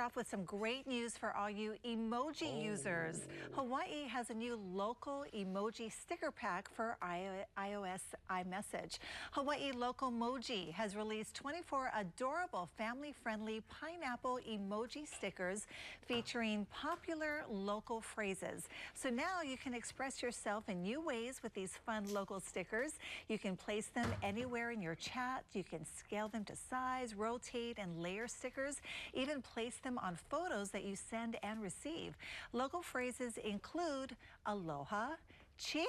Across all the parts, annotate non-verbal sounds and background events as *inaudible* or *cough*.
off with some great news for all you emoji oh. users. Hawaii has a new local emoji sticker pack for iOS iMessage. Hawaii Local Moji has released 24 adorable family-friendly pineapple emoji stickers featuring popular local phrases. So now you can express yourself in new ways with these fun local stickers. You can place them anywhere in your chat. You can scale them to size, rotate, and layer stickers. Even place them on photos that you send and receive. Local phrases include aloha, Chihu!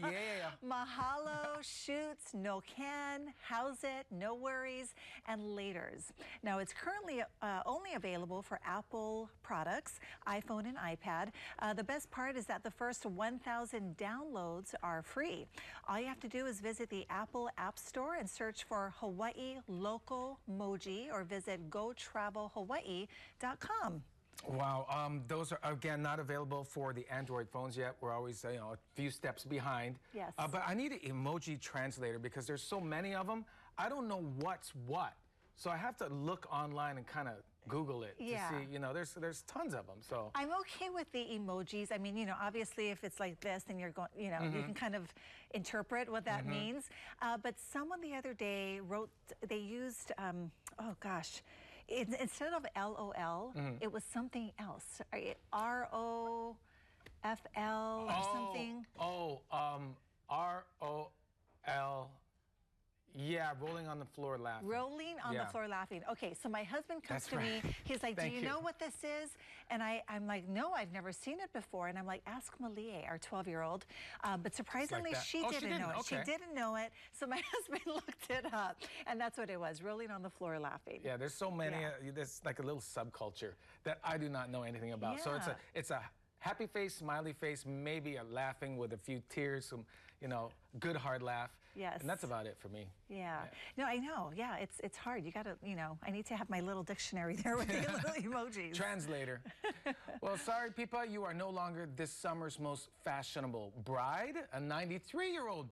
yeah. *laughs* Mahalo, shoots, no can, how's it, no worries, and laters. Now, it's currently uh, only available for Apple products, iPhone and iPad. Uh, the best part is that the first 1,000 downloads are free. All you have to do is visit the Apple App Store and search for Hawaii Local Moji or visit gotravelhawaii.com. Wow, um, those are, again, not available for the Android phones yet. We're always, you know, a few steps behind. Yes. Uh, but I need an emoji translator because there's so many of them. I don't know what's what. So I have to look online and kind of Google it yeah. to see, you know, there's there's tons of them. So I'm okay with the emojis. I mean, you know, obviously if it's like this, then you're going, you know, mm -hmm. you mm-hmm. can kind of interpret what that mm -hmm. means. Uh, but someone the other day wrote, they used, um, oh gosh, it, instead of LOL, mm -hmm. it was something else. R O F L or oh, something. Oh, um, R O L. Yeah, rolling on the floor laughing. Rolling on yeah. the floor laughing. Okay, so my husband comes That's to right. me. *laughs* He's like, do you, you, know what this is? And I, I'm like, no, I've never seen it before. And I'm like, ask Malie, our 12-year-old. Uh, but surprisingly, like she, oh, didn't she, didn't know it. Okay. She didn't know it. So my *laughs* husband looked it up. And that's what it was, rolling on the floor laughing. Yeah, there's so many. Yeah. Uh, there's like a little subculture that I do not know anything about. Yeah. So it's a, it's a happy face, smiley face, maybe a laughing with a few tears, some, you know, good hard laugh. Yes. And that's about it for me. Yeah. yeah. No, I know. Yeah, it's it's hard. You got to, you know, I need to have my little dictionary *laughs* there with the little *laughs* emojis. Translator. *laughs* well, sorry, Pippa, you are no longer this summer's most fashionable bride. A 93-year-old